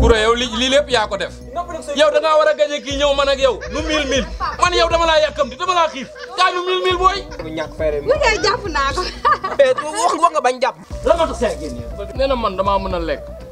Koura yow li lii lépp yaa ko def yow da ngaa war a gañe kii ñëw man ak yow nu mil mil man yow dama laa yàkkamti dama laa xiif kaa nu mil mil booy. bu ñàkk fayre bi. ngay jàpp naa ko. wax nga bañ jàpp. lan moo tax saa génn nee na man damaa mën a lekk.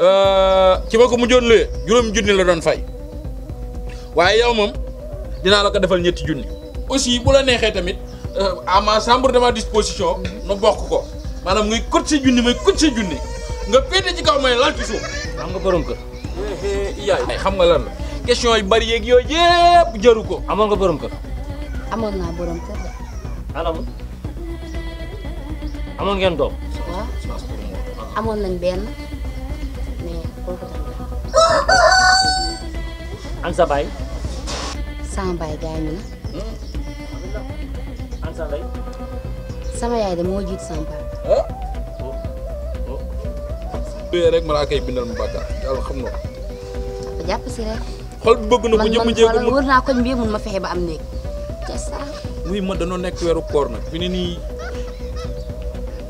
euh, ci ma ko mujjoon luye juróom junni la doon fay waaye yow moom dinaa la ko defal ñetti junni aussi bu la neexee tamit euh, à ma chambre de ma disposition nu bokk ko maanaam ngay kot si junni may kot si junni nga péete ci kaw may lal ci suuf am nga borom kër yaay ay xam nga lan la question yu bari yeeg yooyu yëpp jaru ko amoon nga borom kër amoon naa borom kër de. anam amoon ngeen doom waaw. amoon nañ benn mais boobu dañ an sa baay sama baay gaañu na an sa ndey sama yaay de moo jiit sama papa bee rek malaaka yi bindal mu bàkkaar yàlla xam na ko papa jàpp si rek xol bi bëgg na ko man jëmm man jéego xoolal mu wër naa koñ bi yëpp mun ma fexe ba am néeg ca saa muy ma danoo nekk weeru koor nag fi ne nii